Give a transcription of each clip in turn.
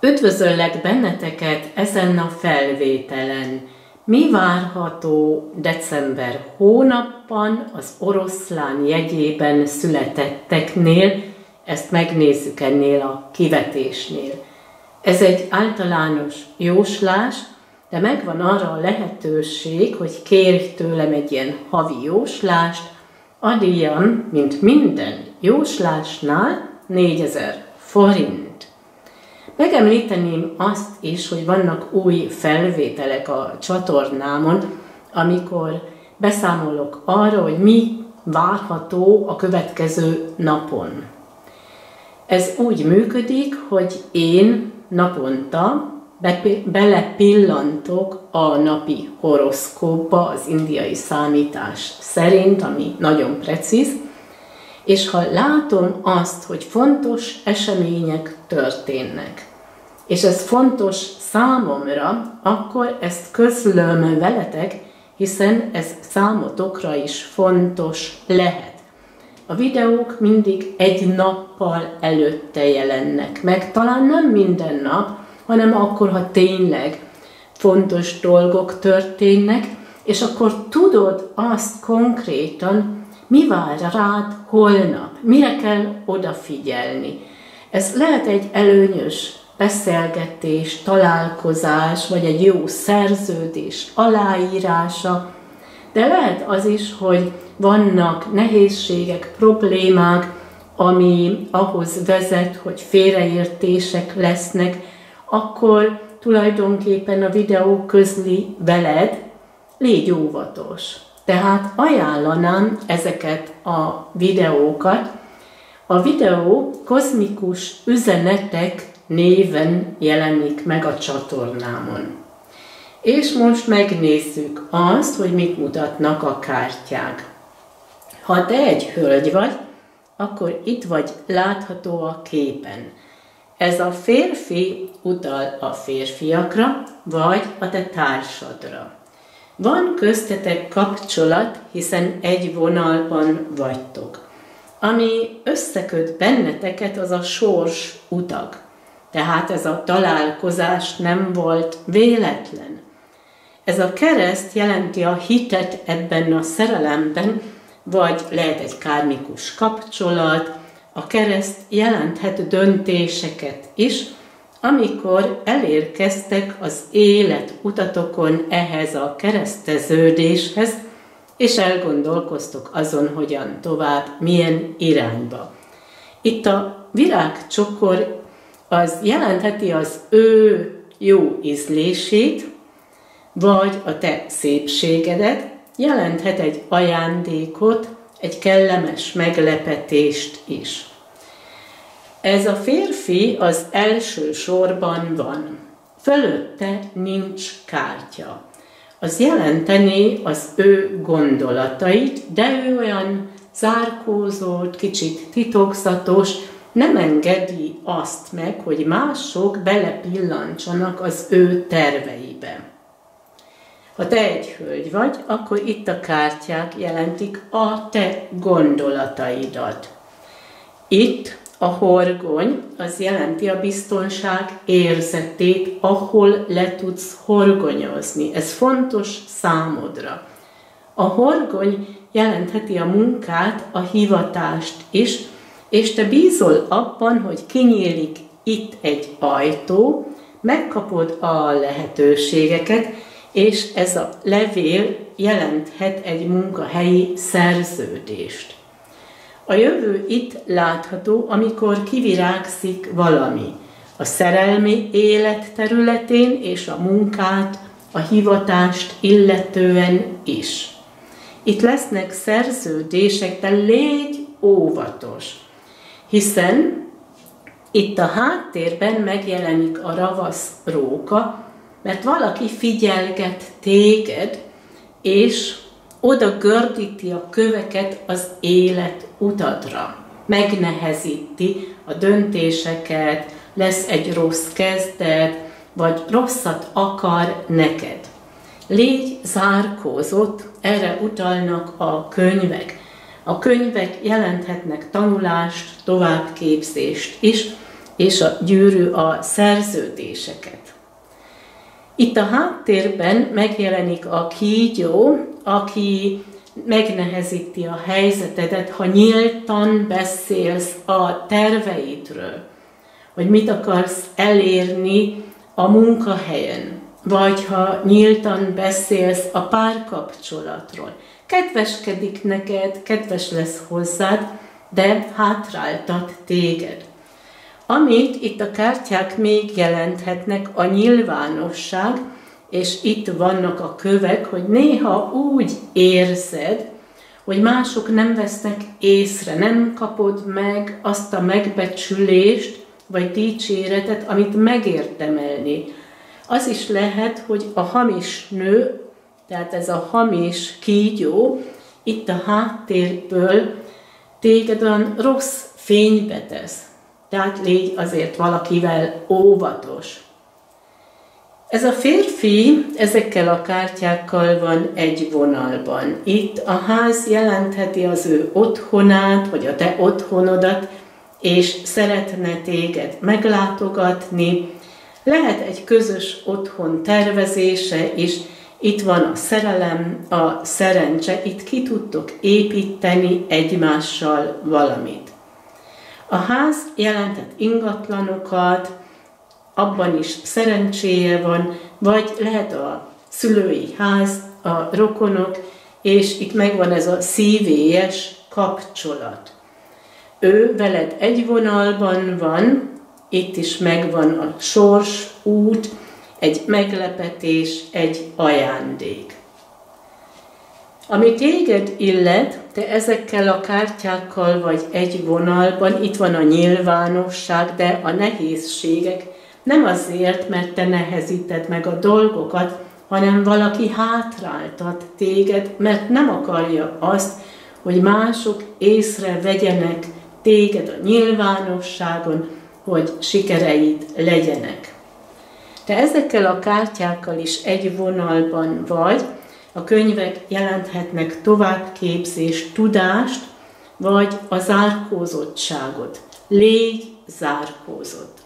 Üdvözöllek benneteket ezen a felvételen. Mi várható december hónapban az oroszlán jegyében születetteknél? Ezt megnézzük ennél a kivetésnél. Ez egy általános jóslás, de megvan arra a lehetőség, hogy kérj tőlem egy ilyen havi jóslást, adjam, mint minden jóslásnál, 4000 forint. Megemlíteném azt is, hogy vannak új felvételek a csatornámon, amikor beszámolok arra, hogy mi várható a következő napon. Ez úgy működik, hogy én naponta be, belepillantok a napi horoszkópba az indiai számítás szerint, ami nagyon precíz, és ha látom azt, hogy fontos események történnek, és ez fontos számomra, akkor ezt közlöm veletek, hiszen ez számotokra is fontos lehet. A videók mindig egy nappal előtte jelennek meg, talán nem minden nap, hanem akkor, ha tényleg fontos dolgok történnek, és akkor tudod azt konkrétan, mi vár rád holnap, mire kell odafigyelni. Ez lehet egy előnyös beszélgetés, találkozás, vagy egy jó szerződés aláírása, de lehet az is, hogy vannak nehézségek, problémák, ami ahhoz vezet, hogy félreértések lesznek, akkor tulajdonképpen a videó közli veled, légy óvatos. Tehát ajánlanám ezeket a videókat. A videó kozmikus üzenetek néven jelenik meg a csatornámon. És most megnézzük azt, hogy mit mutatnak a kártyák. Ha te egy hölgy vagy, akkor itt vagy látható a képen. Ez a férfi utal a férfiakra, vagy a te társadra. Van köztetek kapcsolat, hiszen egy vonalban vagytok. Ami összeköt benneteket, az a sors utag. Tehát ez a találkozás nem volt véletlen. Ez a kereszt jelenti a hitet ebben a szerelemben, vagy lehet egy kármikus kapcsolat, a kereszt jelenthet döntéseket is, amikor elérkeztek az élet utatokon ehhez a kereszteződéshez, és elgondolkoztok azon, hogyan tovább, milyen irányba. Itt a virágcsokor az jelentheti az ő jó ízlését, vagy a te szépségedet, jelenthet egy ajándékot, egy kellemes meglepetést is. Ez a férfi az első sorban van. Fölötte nincs kártya. Az jelenteni az ő gondolatait, de ő olyan zárkózolt, kicsit titokzatos, nem engedi azt meg, hogy mások belepillantsanak az ő terveibe. Ha te egy hölgy vagy, akkor itt a kártyák jelentik a te gondolataidat. Itt a horgony az jelenti a biztonság érzetét, ahol le tudsz horgonyozni. Ez fontos számodra. A horgony jelentheti a munkát, a hivatást is, és te bízol abban, hogy kinyílik itt egy ajtó, megkapod a lehetőségeket, és ez a levél jelenthet egy munkahelyi szerződést. A jövő itt látható, amikor kivirágszik valami. A szerelmi élet területén és a munkát, a hivatást illetően is. Itt lesznek szerződések, de légy óvatos, hiszen itt a háttérben megjelenik a ravasz róka, mert valaki figyelget téged, és oda gördíti a köveket az élet utadra. Megnehezíti a döntéseket, lesz egy rossz kezdet, vagy rosszat akar neked. Légy zárkózott, erre utalnak a könyvek. A könyvek jelenthetnek tanulást, továbbképzést is, és a gyűrű a szerződéseket. Itt a háttérben megjelenik a kígyó, aki megnehezíti a helyzetedet, ha nyíltan beszélsz a terveidről, hogy mit akarsz elérni a munkahelyen, vagy ha nyíltan beszélsz a párkapcsolatról. Kedveskedik neked, kedves lesz hozzád, de hátráltat téged. Amit itt a kártyák még jelenthetnek, a nyilvánosság, és itt vannak a kövek, hogy néha úgy érzed, hogy mások nem vesznek észre, nem kapod meg azt a megbecsülést, vagy dicséretet, amit megérdemelni. Az is lehet, hogy a hamis nő, tehát ez a hamis kígyó, itt a háttérből téged olyan rossz fénybe tesz. Tehát légy azért valakivel óvatos. Ez a férfi ezekkel a kártyákkal van egy vonalban. Itt a ház jelentheti az ő otthonát, vagy a te otthonodat, és szeretne téged meglátogatni. Lehet egy közös otthon tervezése is, itt van a szerelem, a szerencse, itt ki tudtok építeni egymással valamit. A ház jelentett ingatlanokat, abban is szerencséje van, vagy lehet a szülői ház, a rokonok, és itt megvan ez a szívélyes kapcsolat. Ő veled egy vonalban van, itt is megvan a sors, út, egy meglepetés, egy ajándék. Ami téged illet, te ezekkel a kártyákkal vagy egy vonalban, itt van a nyilvánosság, de a nehézségek nem azért, mert te nehezíted meg a dolgokat, hanem valaki hátráltat téged, mert nem akarja azt, hogy mások észre vegyenek téged a nyilvánosságon, hogy sikereid legyenek. Te ezekkel a kártyákkal is egy vonalban vagy, a könyvek jelenthetnek továbbképzést, tudást, vagy a zárkózottságot. Légy zárkózott.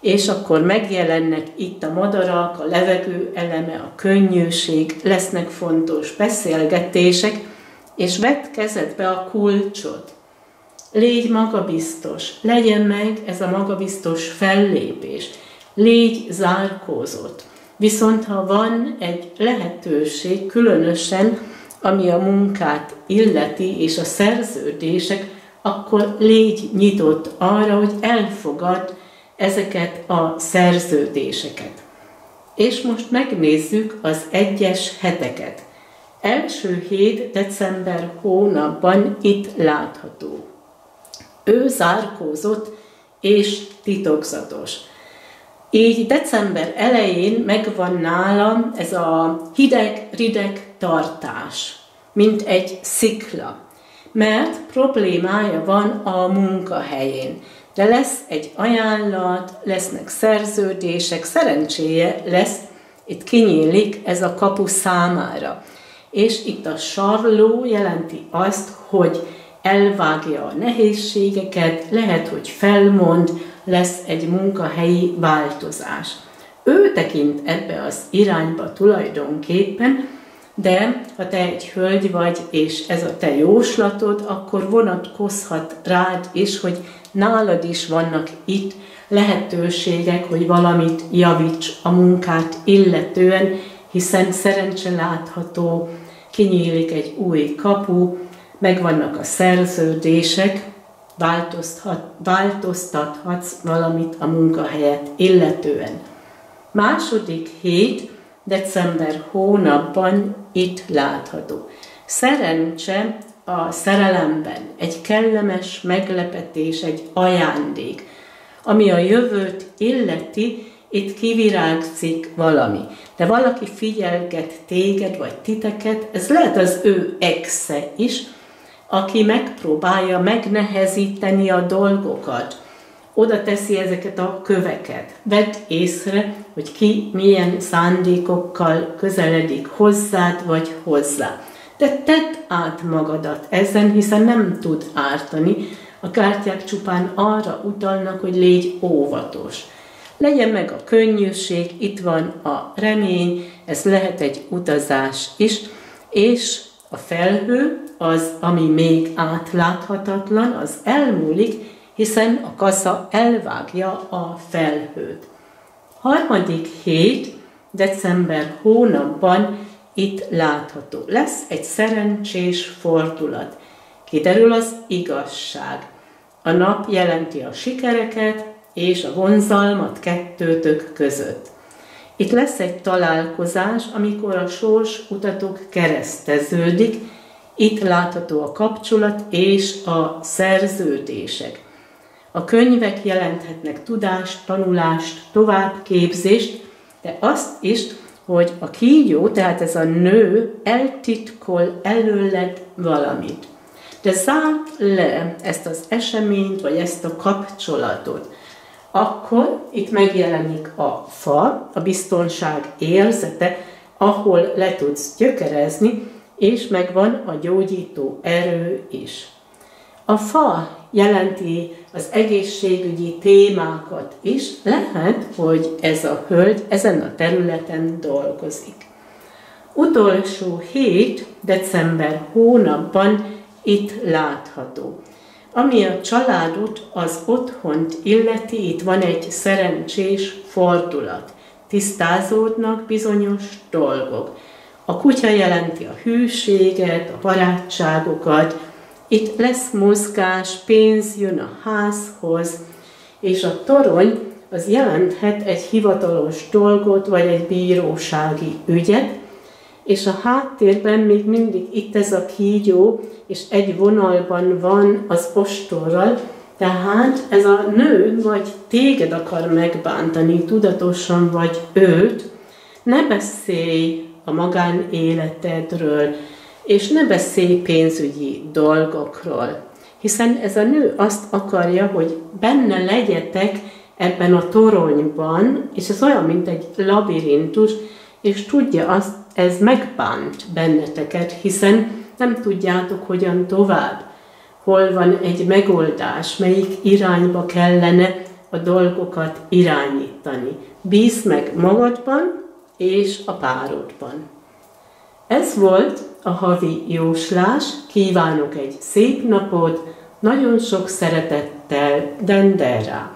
És akkor megjelennek itt a madarak, a levegő eleme, a könnyűség, lesznek fontos beszélgetések, és vedd kezedbe a kulcsot. Légy magabiztos, legyen meg ez a magabiztos fellépés. Légy zárkózott. Viszont ha van egy lehetőség, különösen ami a munkát illeti és a szerződések, akkor légy nyitott arra, hogy elfogad ezeket a szerződéseket. És most megnézzük az egyes heteket. Első hét december hónapban itt látható. Ő zárkózott és titokzatos. Így december elején megvan nálam ez a hideg-rideg tartás, mint egy szikla, mert problémája van a munkahelyén. De lesz egy ajánlat, lesznek szerződések, szerencséje lesz, itt kinyílik ez a kapu számára. És itt a sarló jelenti azt, hogy elvágja a nehézségeket, lehet, hogy felmond, lesz egy munkahelyi változás. Ő tekint ebbe az irányba tulajdonképpen, de ha te egy hölgy vagy, és ez a te jóslatod, akkor vonatkozhat rád is, hogy nálad is vannak itt lehetőségek, hogy valamit javíts a munkát illetően, hiszen szerencse látható, kinyílik egy új kapu, megvannak a szerződések, változtathatsz valamit a munkahelyet illetően. Második hét, december hónapban itt látható. Szerencse a szerelemben, egy kellemes meglepetés, egy ajándék, ami a jövőt illeti, itt kivirágzik valami. De valaki figyelget téged, vagy titeket, ez lehet az ő exe is, aki megpróbálja megnehezíteni a dolgokat, oda teszi ezeket a köveket. Vedd észre, hogy ki milyen szándékokkal közeledik hozzád vagy hozzá. De tedd át magadat ezen, hiszen nem tud ártani. A kártyák csupán arra utalnak, hogy légy óvatos. Legyen meg a könnyűség, itt van a remény, ez lehet egy utazás is, és a felhő az, ami még átláthatatlan, az elmúlik, hiszen a kasza elvágja a felhőt. Harmadik hét, december hónapban itt látható. Lesz egy szerencsés fordulat. Kiderül az igazság. A nap jelenti a sikereket és a vonzalmat kettőtök között. Itt lesz egy találkozás, amikor a sors utatok kereszteződik, itt látható a kapcsolat és a szerződések. A könyvek jelenthetnek tudást, tanulást, továbbképzést, de azt is, hogy a kígyó, tehát ez a nő eltitkol előled valamit. De zárt le ezt az eseményt, vagy ezt a kapcsolatot. Akkor itt megjelenik a fa, a biztonság érzete, ahol le tudsz gyökerezni, és megvan a gyógyító erő is. A fa jelenti az egészségügyi témákat is, lehet, hogy ez a hölgy ezen a területen dolgozik. Utolsó hét, december hónapban itt látható. Ami a családot, az otthont illeti, itt van egy szerencsés fordulat. Tisztázódnak bizonyos dolgok. A kutya jelenti a hűséget, a barátságokat, itt lesz mozgás, pénz jön a házhoz, és a torony az jelenthet egy hivatalos dolgot, vagy egy bírósági ügyet, és a háttérben még mindig itt ez a kígyó, és egy vonalban van az ostorral, tehát ez a nő vagy téged akar megbántani, tudatosan vagy őt, ne beszélj a magánéletedről, és ne beszélj pénzügyi dolgokról. Hiszen ez a nő azt akarja, hogy benne legyetek ebben a toronyban, és ez olyan, mint egy labirintus, és tudja azt, ez megbánt benneteket, hiszen nem tudjátok, hogyan tovább. Hol van egy megoldás, melyik irányba kellene a dolgokat irányítani. Bízd meg magadban és a párodban. Ez volt a havi jóslás, kívánok egy szép napot, nagyon sok szeretettel, Dendera!